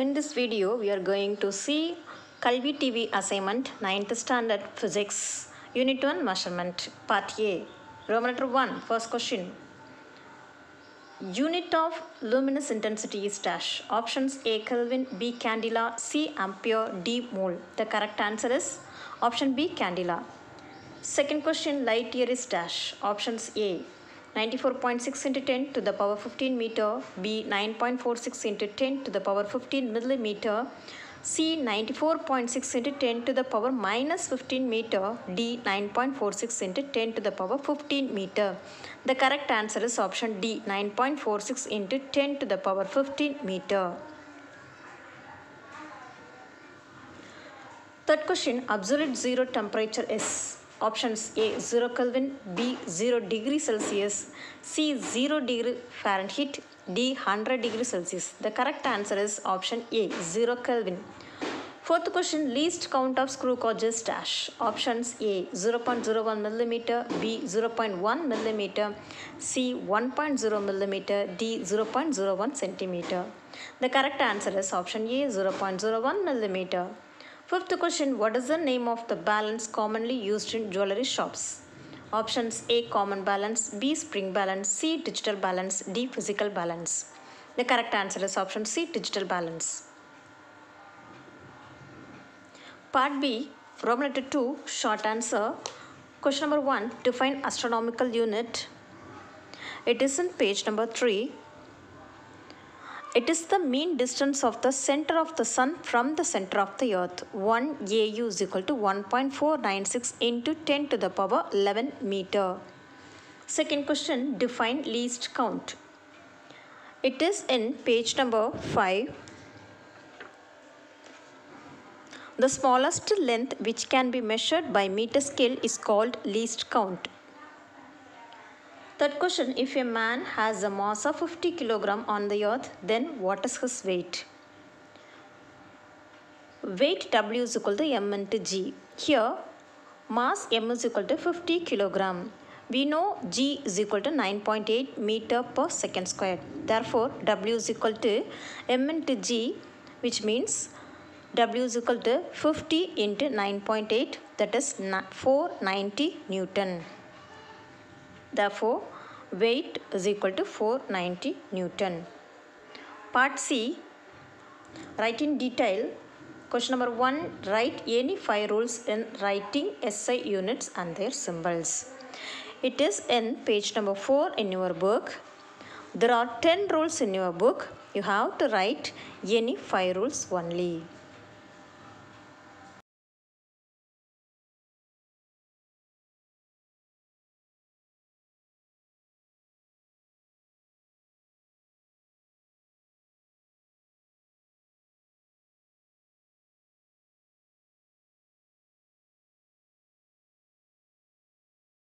In this video, we are going to see Kalvi TV assignment 9th standard physics, unit 1 measurement, part A. Roman letter 1, first question. Unit of luminous intensity is dash. Options A Kelvin, B candela, C ampere, D mole. The correct answer is option B candela. Second question light year is dash. Options A 94.6 into 10 to the power 15 meter, B 9.46 into 10 to the power 15 millimeter, C 94.6 into 10 to the power minus 15 meter, D 9.46 into 10 to the power 15 meter. The correct answer is option D 9.46 into 10 to the power 15 meter. Third question absolute zero temperature is options A 0 Kelvin, B 0 degree Celsius, C 0 degree Fahrenheit, D 100 degree Celsius. The correct answer is option A 0 Kelvin. Fourth question least count of screw gauges dash. Options A 0.01 millimeter, B 0.1 millimeter, C 1.0 millimeter, D 0.01 centimeter. The correct answer is option A 0.01 millimeter. Fifth question What is the name of the balance commonly used in jewelry shops? Options A common balance, B spring balance, C digital balance, D physical balance. The correct answer is option C digital balance. Part B, letter 2, short answer. Question number 1, define astronomical unit. It is in page number 3. It is the mean distance of the center of the sun from the center of the earth. 1 AU is equal to 1.496 into 10 to the power 11 meter. Second question, define least count. It is in page number 5. The smallest length which can be measured by meter scale is called least count. Third question If a man has a mass of 50 kg on the earth, then what is his weight? Weight W is equal to M into G. Here, mass M is equal to 50 kg. We know G is equal to 9.8 meter per second square. Therefore, W is equal to M into G, which means W is equal to 50 into 9.8, that is 490 Newton. Therefore, weight is equal to 490 Newton. Part C, write in detail. Question number 1, write any 5 rules in writing SI units and their symbols. It is in page number 4 in your book. There are 10 rules in your book. You have to write any 5 rules only.